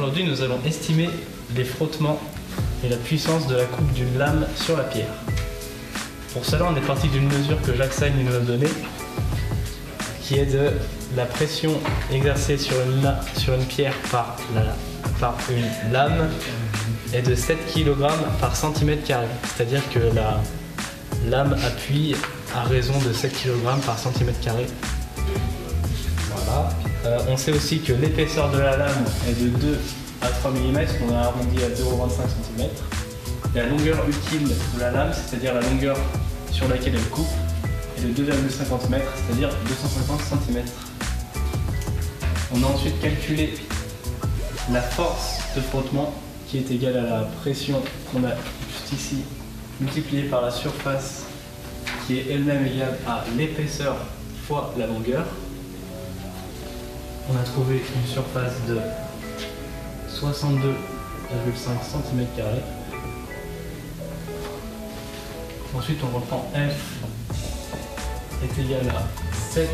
Aujourd'hui, nous allons estimer les frottements et la puissance de la coupe d'une lame sur la pierre. Pour cela, on est parti d'une mesure que Jacques Sagne nous a donnée, qui est de la pression exercée sur une, sur une pierre par, par une lame est de 7 kg par cm carré. C'est-à-dire que la lame appuie à raison de 7 kg par cm carré. Voilà. Euh, on sait aussi que l'épaisseur de la lame est de 2 à 3 mm, on a arrondi à 0,25 cm. La longueur utile de la lame, c'est-à-dire la longueur sur laquelle elle coupe, est de 2,50 m, c'est-à-dire 250 cm. On a ensuite calculé la force de frottement qui est égale à la pression qu'on a juste ici multipliée par la surface qui est elle-même égale à l'épaisseur fois la longueur. On a trouvé une surface de 62,5 cm. Ensuite, on reprend F est égal à 7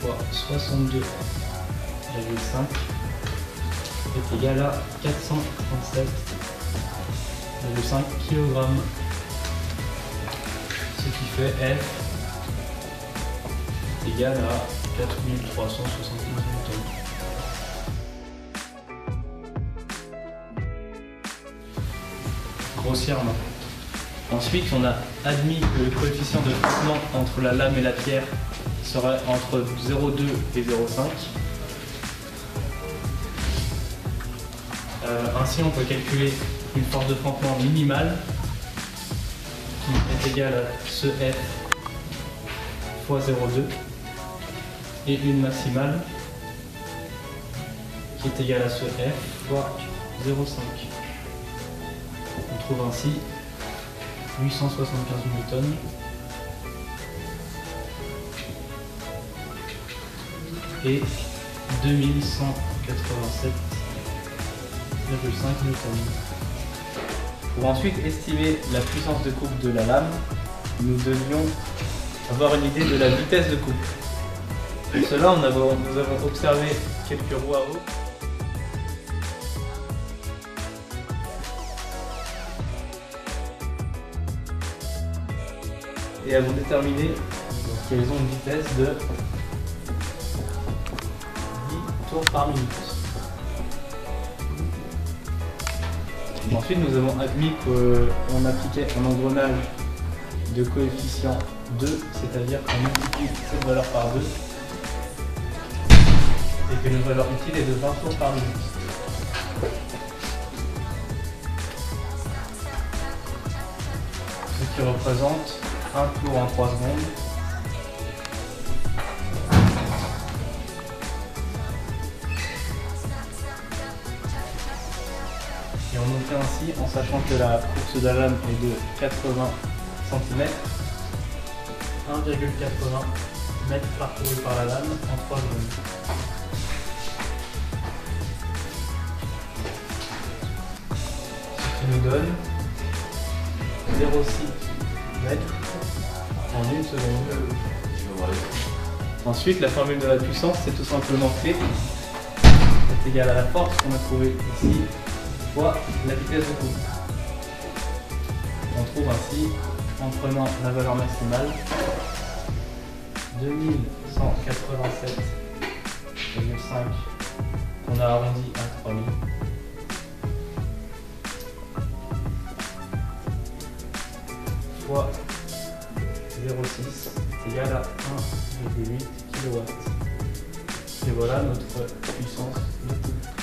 fois 62,5 est égal à 437,5 kg. Ce qui fait F est égal à 4375 newtons. Grossièrement. Ensuite, on a admis que le coefficient de frottement entre la lame et la pierre serait entre 0,2 et 0,5. Euh, ainsi, on peut calculer une force de frottement minimale qui est égale à ce F fois 0,2 et une maximale qui est égale à ce F fois 0,5. On trouve ainsi 875 newtons et 2187 pour ensuite estimer la puissance de coupe de la lame, nous devions avoir une idée de la vitesse de coupe. Pour cela, nous avons observé quelques roues à eau. Et avons déterminé qu'elles ont une vitesse de 10 tours par minute. Ensuite, nous avons admis qu'on appliquait un engrenage de coefficient 2, c'est-à-dire qu'on multiplie cette valeur par 2 et que notre valeur utile est de 20 tours par minute. Ce qui représente un tour en 3 secondes Et on obtient ainsi, en sachant que la course lame est de 80 cm, 1,80 m parcouru par la lame en 3 secondes. Nous donne 0,6 m en une seconde. Ensuite, la formule de la puissance, c'est tout simplement P est égal à la force qu'on a trouvée ici fois la vitesse de coupe. On trouve ainsi, en prenant la valeur maximale, 2187,5 qu'on a arrondi à 3000. Fois 0,6 est égal à 1,8 kW. Et voilà notre puissance de.